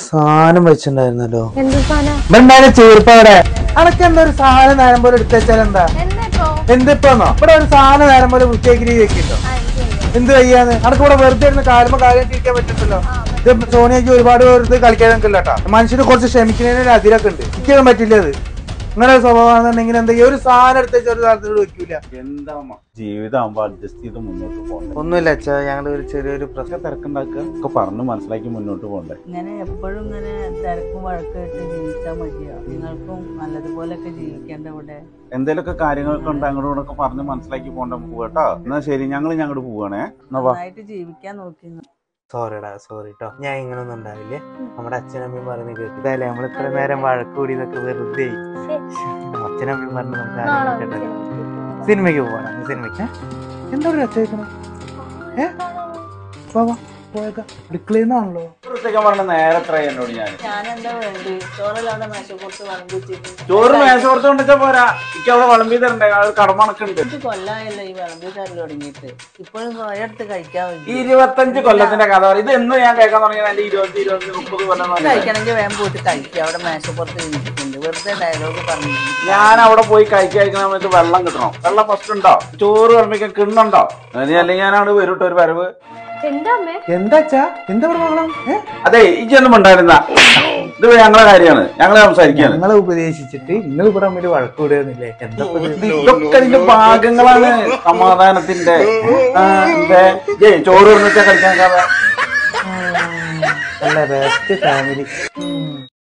സാധനം വെച്ചിട്ടുണ്ടായിരുന്നല്ലോ. എന്ത് ചേർപ്പവിടെ അതൊക്കെ അനക്ക് എന്താ ഒരു സാധനം നേരം പോലെ എടുത്തു വെച്ചാൽ എന്താ? എന്തിപ്പോന്നോ? ഇവിടെ ഒരു സാധനം നേരം പോലെ വൃത്തിയാക്കി വെക്കിട്ടോ. എന്ത് ചെയ്യാന്ന്? അനക്ക് ഇവിടെ വെറുതെ ഇരുന്ന് കാര്യമോ കാര്യം ഇരിക്കാൻ പറ്റത്തില്ലോ ഇത് സോണിയക്ക് ഒരുപാട് വെറുതെ കളിക്കാൻ നിൽക്കില്ല കേട്ടോ. മനുഷ്യന് കുറച്ച് ക്ഷമിക്കുന്നതിന് അതിരൊക്കെ ഉണ്ട്. എനിക്കൊന്നും പറ്റില്ല അത്. ഇങ്ങനെ ഒരു സ്വഭാവമാണെന്നുണ്ടെങ്കിൽ എന്തെങ്കിലും ഒരു സാധനം എടുത്ത് വെച്ച ഒരു സാധനത്തോട് വെക്കൂല. എന്താ ജീവിതമാകുമ്പോ അഡ്ജസ്റ്റ് ചെയ്ത് മുന്നോട്ട് ഒന്നുമില്ല അച്ഛാ ഞങ്ങൾ ഒരു ചെറിയൊരു പ്രശ്ന തിരക്കുണ്ടാക്കുക. ഒക്കെ പറഞ്ഞ് മനസ്സിലാക്കി മുന്നോട്ട് പോകണ്ടേ? ഇങ്ങനെ എപ്പോഴും ഇങ്ങനെ തിരക്കും വഴക്കായിട്ട് ജീവിച്ചാൽ മതിയാ? നിങ്ങൾക്കും നല്ലതുപോലെയൊക്കെ ജീവിക്കേണ്ട ഇവിടെ. എന്തെങ്കിലുമൊക്കെ കാര്യങ്ങളൊക്കെ ഉണ്ട് അങ്ങോട്ടും ഒക്കെ പറഞ്ഞ് മനസ്സിലാക്കി പോകണ്ട നമുക്ക് കേട്ടോ. എന്നാ ശരി ഞങ്ങൾ ഞങ്ങോട്ട് പോവാണേ. നന്നായിട്ട് ജീവിക്കാൻ നോക്കി സോറിടാ സോറി കേട്ടോ ഞാൻ ഇങ്ങനൊന്നും ഉണ്ടാവില്ലേ? നമ്മുടെ അച്ഛനമ്മയും പറയുന്നത് കേട്ടതല്ലേ നമ്മൾ ഇത്ര നേരം വഴക്കൂടി ഇതൊക്കെ വെറുതെ. അച്ഛനമ്മയും പറഞ്ഞ് നമുക്ക് ആരെയും. സിനിമയ്ക്ക് പോവാണ് സിനിമയ്ക്ക് എന്താ പറയുക അച്ഛൻ ഏ? വാ വാ. പോയേക്കാം. അടുക്കളയെന്നാണല്ലോ നേരെ എന്നോട് ഞാൻ. ഞാനെന്താ വേണ്ടി? ചോറല്ലാതെ മേശപ്പുറത്ത് വിളമ്പി വെച്ചിട്ട് ചോറ് മേശോർത്ത് കൊണ്ടുവച്ചാ പോരാ. എനിക്ക് അവിടെ വിളമ്പി തരണ്ടേ ഒരു കടമണക്കുണ്ട് ഇത് കൊല്ലായല്ലോ ഈ വിളമ്പി തരൽ തുടങ്ങിയിട്ട്. ഇപ്പോഴും കഴിക്കാൻ ഇരുപത്തഞ്ച് കൊല്ലത്തിന്റെ കഥ പറയും ഇത് എന്ന് ഞാൻ കേൾക്കാൻ തുടങ്ങിയത് എന്റെ ഇരുപത്തി ഇരുപത്തി മുപ്പത് കൊല്ലം എന്ന് കഴിക്കണമെങ്കിൽ വേഗം പോയിട്ട് കഴിക്കുക അവിടെ മേശപ്പുറത്ത് ഇരിക്കുന്നുണ്ട് വെറുതെ ഡയലോഗ് പറഞ്ഞു ഞാൻ അവിടെ പോയി കഴിക്കാൻ കഴിക്കുന്ന സമയത്ത് വെള്ളം കിട്ടണം. വെള്ളം ഫസ്റ്റ് ഉണ്ടോ? ചോറ് വിളമ്പിക്കാൻ കിണ്ണുണ്ടോ? അല്ലെങ്കിൽ ഞാൻ അവിടെ വരൂട്ടോ ഒരു വരവ്. അതെ ഇജൊന്നും ഉണ്ടായിരുന്ന. ഇത് ഞങ്ങളെ കാര്യമാണ്. ഞങ്ങളെ സംസാരിക്കാണ് ഞങ്ങളെ ഉപദേശിച്ചിട്ട് നിങ്ങൾ ഇവിടെ തമ്മിൽ വഴക്കൂടുന്നില്ലേ? ഇതൊക്കെ ഇതിന്റെ ഭാഗങ്ങളാണ് സമാധാനത്തിന്റെ ചോറ് കളിക്കാൻ കഥ ബെസ്റ്റ് ഫാമിലി